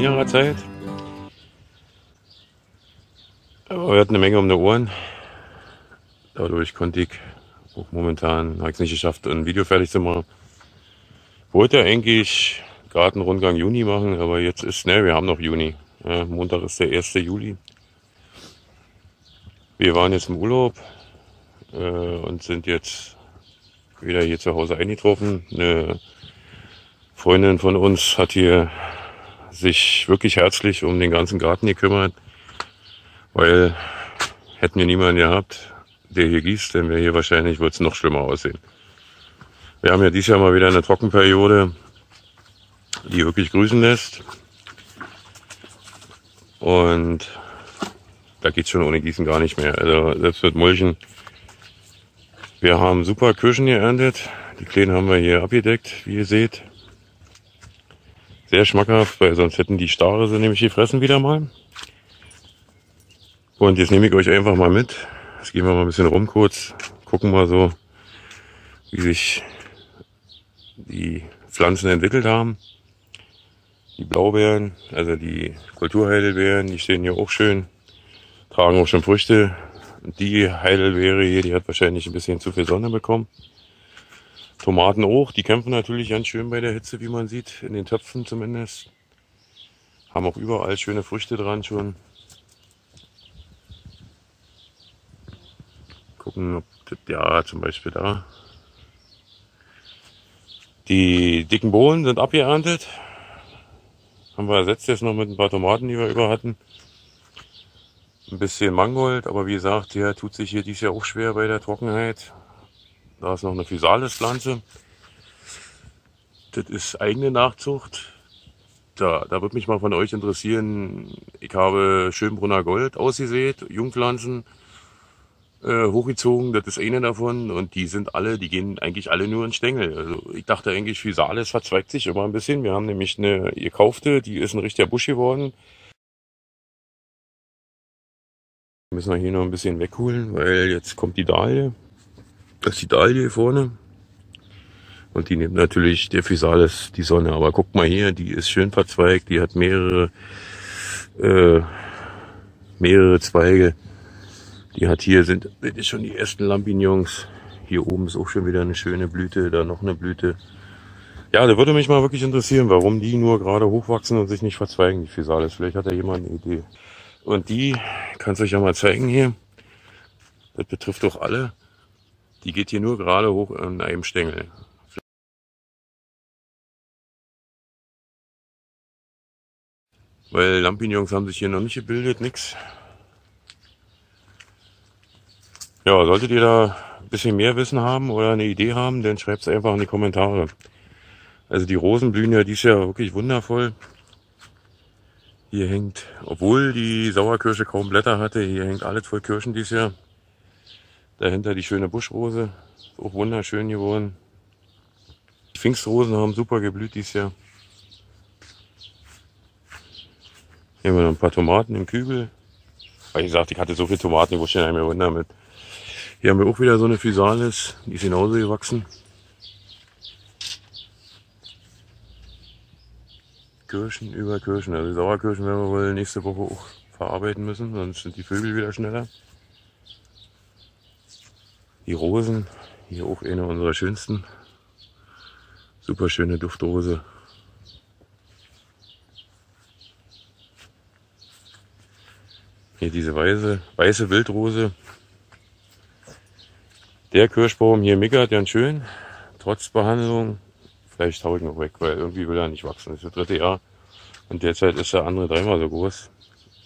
längerer Zeit. Aber wir hatten eine Menge um die Ohren. Dadurch konnte ich auch momentan, habe ich es nicht geschafft, ein Video fertig zu machen. Wollte eigentlich Gartenrundgang Juni machen, aber jetzt ist, ne, wir haben noch Juni. Ja, Montag ist der 1. Juli. Wir waren jetzt im Urlaub äh, und sind jetzt wieder hier zu Hause eingetroffen. Eine Freundin von uns hat hier sich wirklich herzlich um den ganzen Garten gekümmert, weil hätten wir niemanden gehabt, der hier gießt, dann wäre hier wahrscheinlich, würde es noch schlimmer aussehen. Wir haben ja dieses Jahr mal wieder eine Trockenperiode, die wirklich grüßen lässt. Und da geht's schon ohne Gießen gar nicht mehr. Also selbst mit Mulchen. Wir haben super Kirschen geerntet. Die Kleinen haben wir hier abgedeckt, wie ihr seht. Sehr schmackhaft, weil sonst hätten die Starre sie nämlich gefressen wieder mal. Und jetzt nehme ich euch einfach mal mit. Jetzt gehen wir mal ein bisschen rum kurz. Gucken mal so, wie sich die Pflanzen entwickelt haben. Die Blaubeeren, also die Kulturheidelbeeren, die stehen hier auch schön, tragen auch schon Früchte. Die Heidelbeere hier, die hat wahrscheinlich ein bisschen zu viel Sonne bekommen. Tomaten auch, die kämpfen natürlich ganz schön bei der Hitze, wie man sieht, in den Töpfen zumindest. Haben auch überall schöne Früchte dran schon. Gucken, ob das, ja, zum Beispiel da. Die dicken Bohnen sind abgeerntet. Haben wir ersetzt jetzt noch mit ein paar Tomaten, die wir über hatten. Ein bisschen Mangold, aber wie gesagt, der tut sich hier dieses Jahr auch schwer bei der Trockenheit. Da ist noch eine Physalis-Pflanze. Das ist eigene Nachzucht. Da, da würde mich mal von euch interessieren. Ich habe Schönbrunner Gold ausgesät, Jungpflanzen äh, hochgezogen. Das ist eine davon. Und die sind alle, die gehen eigentlich alle nur in Stängel. Also ich dachte eigentlich, Physalis verzweigt sich immer ein bisschen. Wir haben nämlich eine gekaufte, die ist ein richtiger Busch geworden. Müssen wir hier noch ein bisschen wegholen, weil jetzt kommt die Dahlie. Das ist die Dahlie hier vorne. Und die nimmt natürlich der Physalis die Sonne. Aber guck mal hier, die ist schön verzweigt. Die hat mehrere, äh, mehrere Zweige. Die hat hier sind, das ist schon die ersten Lampignons. Hier oben ist auch schon wieder eine schöne Blüte, da noch eine Blüte. Ja, da würde mich mal wirklich interessieren, warum die nur gerade hochwachsen und sich nicht verzweigen, die Physalis. Vielleicht hat da jemand eine Idee. Und die, kannst euch ja mal zeigen hier. Das betrifft doch alle. Die geht hier nur gerade hoch an einem Stängel. Weil Lampignons haben sich hier noch nicht gebildet, nix. Ja, solltet ihr da ein bisschen mehr Wissen haben oder eine Idee haben, dann schreibt es einfach in die Kommentare. Also die Rosen blühen ja dieses Jahr wirklich wundervoll. Hier hängt, obwohl die Sauerkirsche kaum Blätter hatte, hier hängt alles voll Kirschen dieses Jahr. Dahinter die schöne Buschrose, ist auch wunderschön geworden. Die Pfingstrosen haben super geblüht dieses Jahr. Hier haben wir noch ein paar Tomaten im Kübel. Weil ich sagte, ich hatte so viele Tomaten, ich wusste nicht mehr wunder mit. Hier haben wir auch wieder so eine Physalis, die ist genauso gewachsen. Kirschen über Kirschen. Also Sauerkirschen werden wir wohl nächste Woche auch verarbeiten müssen, sonst sind die Vögel wieder schneller. Die Rosen, hier auch eine unserer schönsten. Super schöne Duftrose. Hier diese weiße, weiße Wildrose. Der Kirschbaum hier mickert ganz schön, trotz Behandlung. Vielleicht hau ich noch weg, weil irgendwie will er nicht wachsen. Das ist das dritte Jahr. Und derzeit ist der andere dreimal so groß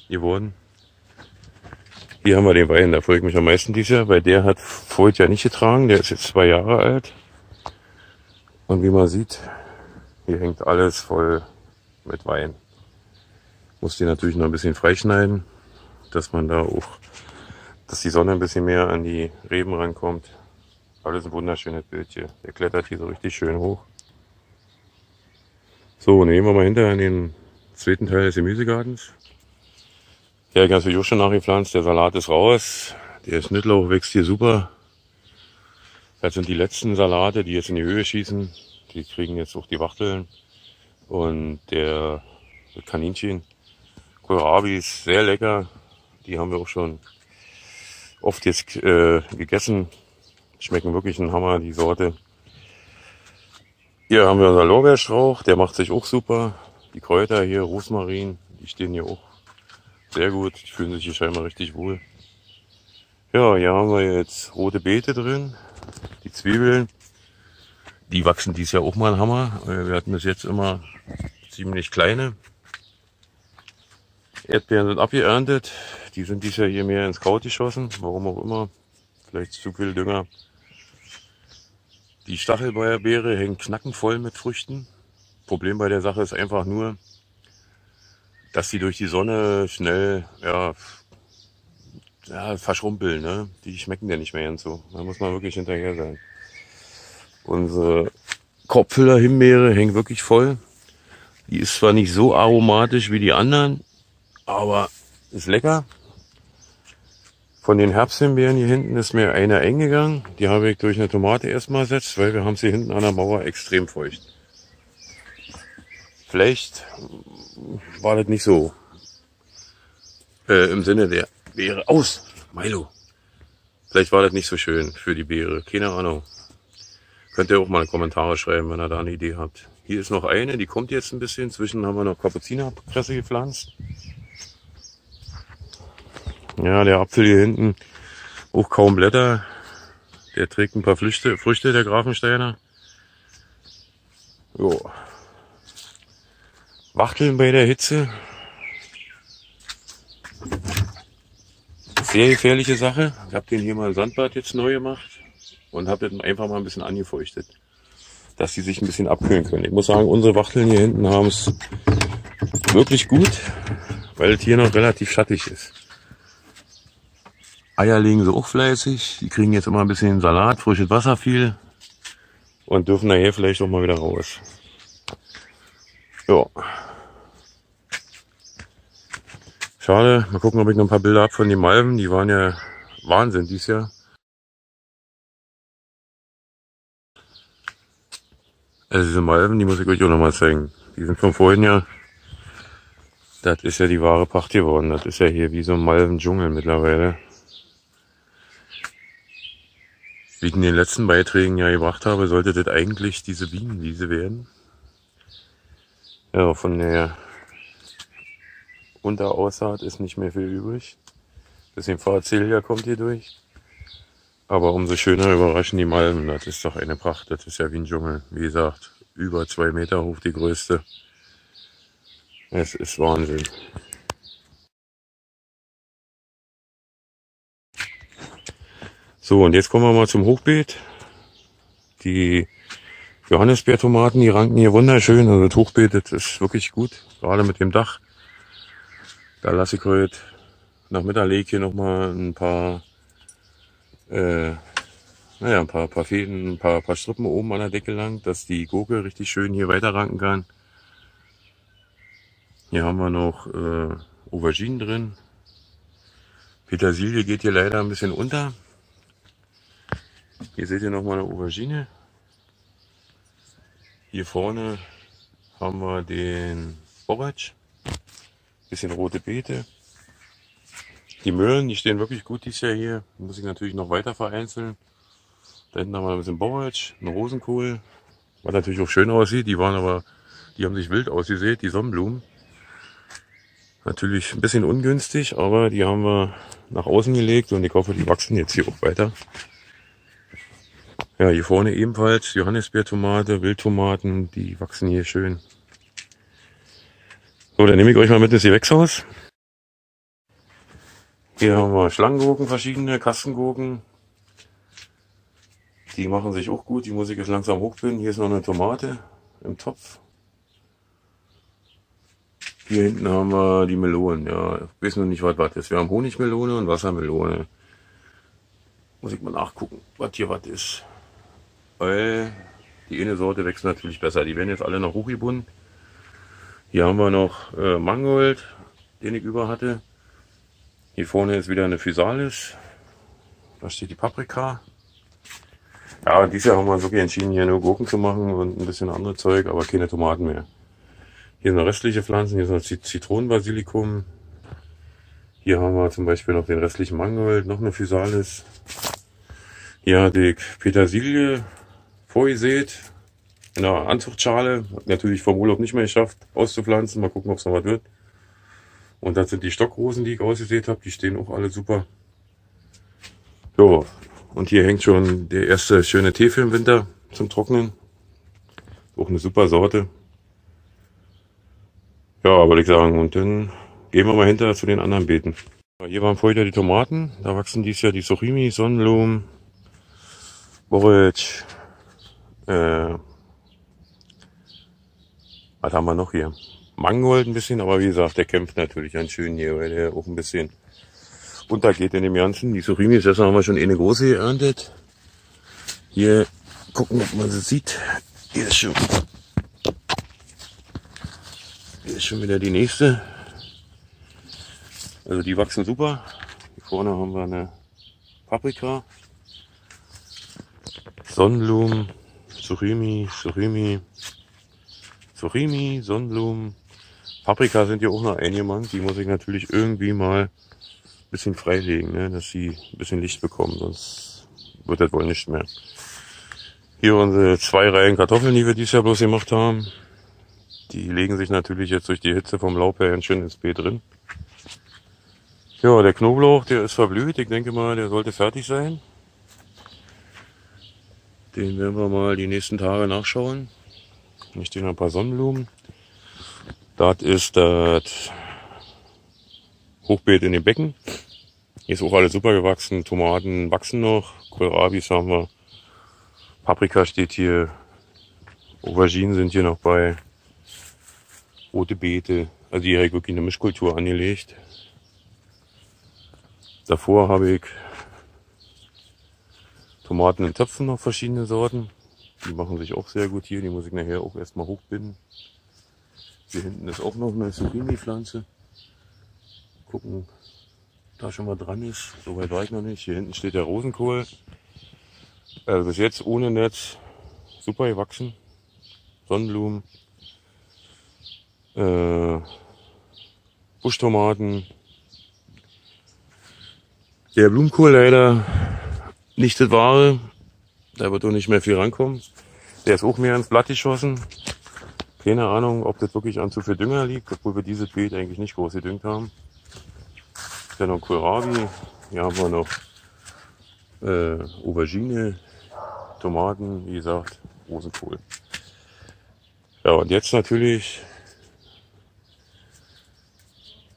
geworden. Hier haben wir den Wein, da freue ich mich am meisten dieses Jahr, weil der hat vorher ja nicht getragen. Der ist jetzt zwei Jahre alt. Und wie man sieht, hier hängt alles voll mit Wein. Muss die natürlich noch ein bisschen freischneiden dass man da auch, dass die Sonne ein bisschen mehr an die Reben rankommt. Alles ein wunderschönes Bild hier. Der klettert hier so richtig schön hoch. So, gehen wir mal hinter in den zweiten Teil des Gemüsegartens. Ja, ganz viel schon nachgepflanzt. Der Salat ist raus. Der Schnittlauch wächst hier super. Das sind die letzten Salate, die jetzt in die Höhe schießen. Die kriegen jetzt auch die Wachteln. Und der Kaninchen Kohlrabi ist sehr lecker. Die haben wir auch schon oft jetzt äh, gegessen. Schmecken wirklich ein Hammer, die Sorte. Hier haben wir unser Lorbeerstrauch, der macht sich auch super. Die Kräuter hier, Rosmarin, die stehen hier auch sehr gut. Die fühlen sich hier scheinbar richtig wohl. Ja, hier haben wir jetzt rote Beete drin. Die Zwiebeln, die wachsen dies Jahr auch mal ein Hammer. Wir hatten bis jetzt immer ziemlich kleine. Erdbeeren sind abgeerntet. Die sind dies Jahr hier mehr ins Kraut geschossen. Warum auch immer. Vielleicht zu viel Dünger. Die Stachelbeerbeere hängt knackenvoll mit Früchten. Problem bei der Sache ist einfach nur, dass sie durch die Sonne schnell ja, ja, verschrumpeln. Ne? Die schmecken ja nicht mehr ganz so. Da muss man wirklich hinterher sein. Unsere Kopfhüller Himbeere hängt wirklich voll. Die ist zwar nicht so aromatisch wie die anderen, aber ist lecker. Von den Herbsthimbeeren hier hinten ist mir eine eingegangen. Die habe ich durch eine Tomate erstmal ersetzt, weil wir haben sie hinten an der Mauer extrem feucht. Vielleicht war das nicht so äh, im Sinne der Beere. Aus, Milo. Vielleicht war das nicht so schön für die Beere. Keine Ahnung. Könnt ihr auch mal Kommentare schreiben, wenn ihr da eine Idee habt. Hier ist noch eine, die kommt jetzt ein bisschen. Zwischen haben wir noch Kapuzinerkresse gepflanzt. Ja, der Apfel hier hinten, auch kaum Blätter. Der trägt ein paar Früchte, Früchte der Grafensteiner. Jo. Wachteln bei der Hitze. Sehr gefährliche Sache. Ich habe den hier mal Sandbad jetzt neu gemacht und habe den einfach mal ein bisschen angefeuchtet, dass die sich ein bisschen abkühlen können. Ich muss sagen, unsere Wachteln hier hinten haben es wirklich gut, weil es hier noch relativ schattig ist. Eier legen sie auch fleißig. Die kriegen jetzt immer ein bisschen Salat, frisches Wasser viel und dürfen nachher vielleicht auch mal wieder raus. Ja. Schade. Mal gucken, ob ich noch ein paar Bilder habe von den Malven. Die waren ja Wahnsinn dieses Jahr. Also diese Malven, die muss ich euch auch noch mal zeigen. Die sind von vorhin ja. Das ist ja die wahre Pracht geworden. Das ist ja hier wie so ein Malvendschungel mittlerweile. Wie ich in den letzten Beiträgen ja gebracht habe, sollte das eigentlich diese Bienenwiese werden. Ja, von der Unteraussaat ist nicht mehr viel übrig. Bisschen Fazilia kommt hier durch. Aber umso schöner überraschen die Malmen. Das ist doch eine Pracht. Das ist ja wie ein Dschungel. Wie gesagt, über zwei Meter hoch die größte. Es ist Wahnsinn. So, und jetzt kommen wir mal zum Hochbeet. Die Johannisbeertomaten, die ranken hier wunderschön. Also das Hochbeet, das ist wirklich gut. Gerade mit dem Dach. Da lasse ich heute nach Mittag hier nochmal ein paar, äh, naja, ein paar, paar Fäden, ein paar, paar Strippen oben an der Decke lang, dass die Gurke richtig schön hier weiterranken kann. Hier haben wir noch äh, Auberginen drin. Petersilie geht hier leider ein bisschen unter. Hier seht ihr nochmal eine Aubergine. Hier vorne haben wir den Borretsch bisschen rote Beete. Die Möhren, die stehen wirklich gut dieses Jahr hier. Muss ich natürlich noch weiter vereinzeln. Da hinten haben wir ein bisschen Borretsch, einen Rosenkohl, was natürlich auch schön aussieht. Die waren aber, die haben sich wild ausgesät, die Sonnenblumen. Natürlich ein bisschen ungünstig, aber die haben wir nach außen gelegt und ich hoffe, die wachsen jetzt hier auch weiter. Ja, hier vorne ebenfalls Johannisbeertomate, Wildtomaten, die wachsen hier schön. So, dann nehme ich euch mal mit ins Gewächshaus. Hier haben wir Schlangengurken, verschiedene Kastengurken. Die machen sich auch gut. Die muss ich jetzt langsam hochbinden. Hier ist noch eine Tomate im Topf. Hier hinten haben wir die Melonen. Ja, ich weiß noch nicht, was was ist. Wir haben Honigmelone und Wassermelone. Muss ich mal nachgucken, was hier was ist. Weil die eine Sorte wächst natürlich besser. Die werden jetzt alle noch hochgebunden. Hier haben wir noch äh, Mangold, den ich über hatte. Hier vorne ist wieder eine Physalis. Da steht die Paprika. Ja, dieses Jahr haben wir uns wirklich entschieden, hier nur Gurken zu machen und ein bisschen andere Zeug, aber keine Tomaten mehr. Hier sind noch restliche Pflanzen, hier ist noch Zitronenbasilikum. Hier haben wir zum Beispiel noch den restlichen Mangold, noch eine Physalis. Hier hatte ich Petersilie vorgesät in einer Anzuchtschale. Natürlich vom Urlaub nicht mehr geschafft auszupflanzen. Mal gucken, ob es noch was wird. Und das sind die Stockrosen, die ich ausgesät habe. Die stehen auch alle super. Jo, und hier hängt schon der erste schöne Tee für den Winter zum Trocknen. Auch eine super Sorte. Ja, würde ich sagen. Und dann gehen wir mal hinter zu den anderen Beeten. Hier waren vorher die Tomaten. Da wachsen dies Jahr die Surimi, Sonnenblumen, Boric. Äh, was haben wir noch hier? Mangold ein bisschen, aber wie gesagt, der kämpft natürlich ganz schön hier, weil der auch ein bisschen untergeht in dem Ganzen. Die Surimi, das haben wir schon eine große geerntet. Hier gucken, ob man sie sieht. Hier ist schon, hier ist schon wieder die nächste. Also die wachsen super. Hier vorne haben wir eine Paprika. Sonnenblumen, Surimi, Surimi, Surimi, Sonnenblumen. Paprika sind ja auch noch eingemannt. Die muss ich natürlich irgendwie mal ein bisschen freilegen, ne? dass sie ein bisschen Licht bekommen, sonst wird das wohl nicht mehr. Hier unsere zwei Reihen Kartoffeln, die wir dieses Jahr bloß gemacht haben. Die legen sich natürlich jetzt durch die Hitze vom Laub her schön ins Beet drin. Ja, der Knoblauch, der ist verblüht. Ich denke mal, der sollte fertig sein. Den werden wir mal die nächsten Tage nachschauen. Hier stehen ein paar Sonnenblumen. Das ist das Hochbeet in den Becken. Hier ist auch alles super gewachsen. Tomaten wachsen noch. Kohlrabis haben wir. Paprika steht hier. Auberginen sind hier noch bei. Rote Beete. Also hier habe ich wirklich eine Mischkultur angelegt. Davor habe ich Tomaten in Töpfen noch verschiedene Sorten. Die machen sich auch sehr gut hier. Die muss ich nachher auch erstmal hochbinden. Hier hinten ist auch noch eine Zucchini-Pflanze. Gucken, da schon mal dran ist. So weit war ich noch nicht. Hier hinten steht der Rosenkohl. Also bis jetzt ohne Netz super gewachsen. Sonnenblumen. Äh, Buschtomaten. Der Blumenkohl leider nicht das Wahre. Da wird auch nicht mehr viel rankommen. Der ist auch mehr ins Blatt geschossen. Keine Ahnung, ob das wirklich an zu viel Dünger liegt, obwohl wir dieses Beet eigentlich nicht groß gedüngt haben. Dann noch Kohlrabi. Hier haben wir noch äh, Aubergine, Tomaten, wie gesagt, Rosenkohl. Ja, und jetzt natürlich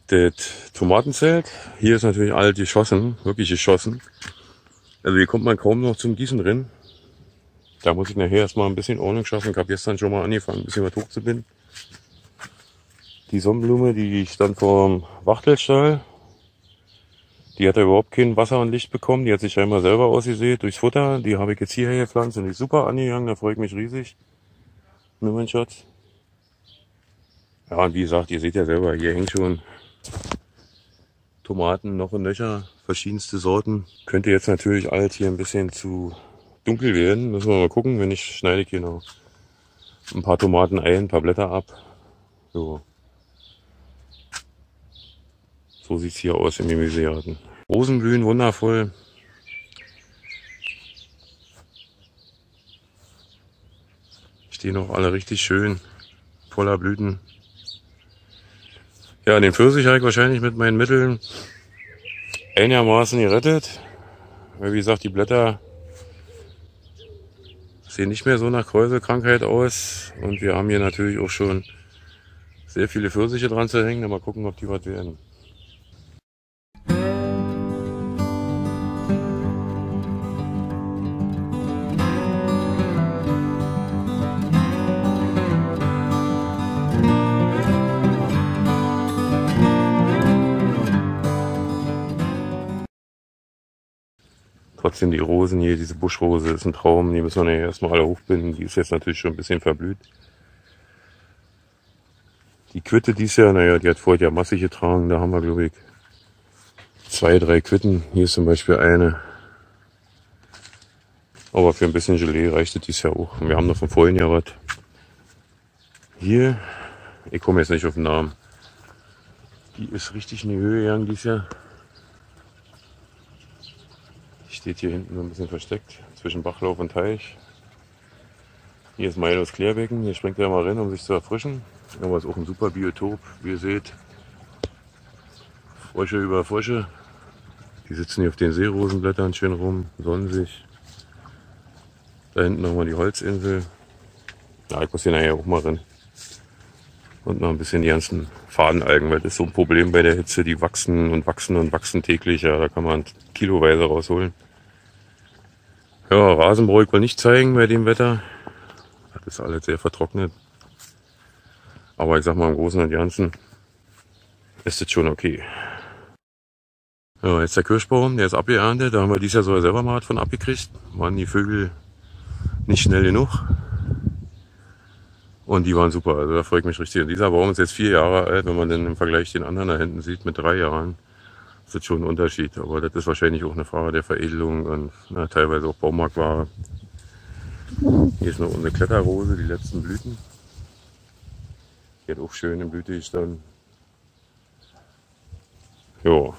das Tomatenzelt. Hier ist natürlich alt geschossen, wirklich geschossen. Also hier kommt man kaum noch zum Gießen drin. Da muss ich nachher erstmal ein bisschen Ordnung schaffen. Ich habe gestern schon mal angefangen, ein bisschen was hochzubinden. Die Sonnenblume, die stand vor dem Wachtelstall. Die hat ja überhaupt kein Wasser und Licht bekommen. Die hat sich scheinbar selber ausgesät durchs Futter. Die habe ich jetzt hierher gepflanzt und ist super angegangen. Da freue ich mich riesig. Nur mein Schatz. Ja, und wie gesagt, ihr seht ja selber, hier hängt schon Tomaten noch und nöcher, verschiedenste Sorten. Könnte jetzt natürlich alles hier ein bisschen zu dunkel werden. Müssen wir mal gucken. Wenn nicht, schneide ich hier noch ein paar Tomaten ein, ein paar Blätter ab. So. So sieht's hier aus im Gemüsegarten. Rosenblühen, wundervoll. Stehen noch alle richtig schön. Voller Blüten. Ja, den Pfirsich habe ich wahrscheinlich mit meinen Mitteln einigermaßen gerettet. Weil wie gesagt, die Blätter sehen nicht mehr so nach Kräuselkrankheit aus. Und wir haben hier natürlich auch schon sehr viele Pfirsiche dran zu hängen. Mal gucken, ob die was werden. Trotzdem die Rosen hier, diese Buschrose ist ein Traum. Die müssen wir erstmal alle hochbinden. Die ist jetzt natürlich schon ein bisschen verblüht. Die Quitte dies Jahr, naja, die hat vorher ja massig getragen. Da haben wir, glaube ich, zwei, drei Quitten. Hier ist zum Beispiel eine. Aber für ein bisschen Gelee reicht es dies Jahr auch. Wir haben noch von vorhin ja was. Hier Ich komme jetzt nicht auf den Namen. Die ist richtig in die Höhe gegangen dieses Jahr. Die steht hier hinten so ein bisschen versteckt zwischen Bachlauf und Teich. Hier ist Milos Klärbecken. Hier springt er mal rein, um sich zu erfrischen. Aber ist auch ein super Biotop, wie ihr seht. Frösche über Frösche. Die sitzen hier auf den Seerosenblättern schön rum, sonnen sich. Da hinten nochmal die Holzinsel. Ja, ich muss hier nachher auch mal rein. Und noch ein bisschen die ganzen Fadenalgen, weil das ist so ein Problem bei der Hitze. Die wachsen und wachsen und wachsen täglich. Ja, da kann man kiloweise rausholen. Ja, Rasen brauche ich wohl nicht zeigen bei dem Wetter. Das ist alles sehr vertrocknet. Aber ich sag mal, im Großen und Ganzen ist das schon okay. Ja, jetzt der Kirschbaum, der ist abgeerntet. Da haben wir dieses Jahr sogar selber mal von abgekriegt. Waren die Vögel nicht schnell genug. Und die waren super. Also da freue ich mich richtig. Und dieser Baum ist jetzt vier Jahre alt. Wenn man den im Vergleich den anderen da hinten sieht mit drei Jahren, ist das schon ein Unterschied. Aber das ist wahrscheinlich auch eine Frage der Veredelung und na, teilweise auch Baumarktware. Hier ist noch unsere Kletterrose, die letzten Blüten. Die hat auch schön in Blüte gestanden. Jo,